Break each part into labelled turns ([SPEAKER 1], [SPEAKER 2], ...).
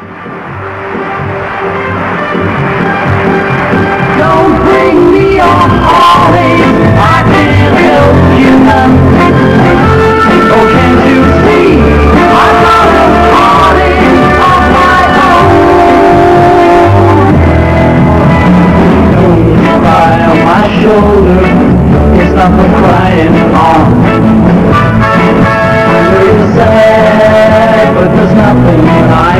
[SPEAKER 1] nothing can't you. See? I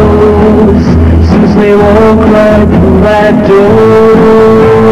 [SPEAKER 1] shadows Since they walked right through that door.